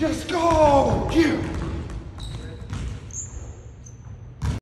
Just go! You!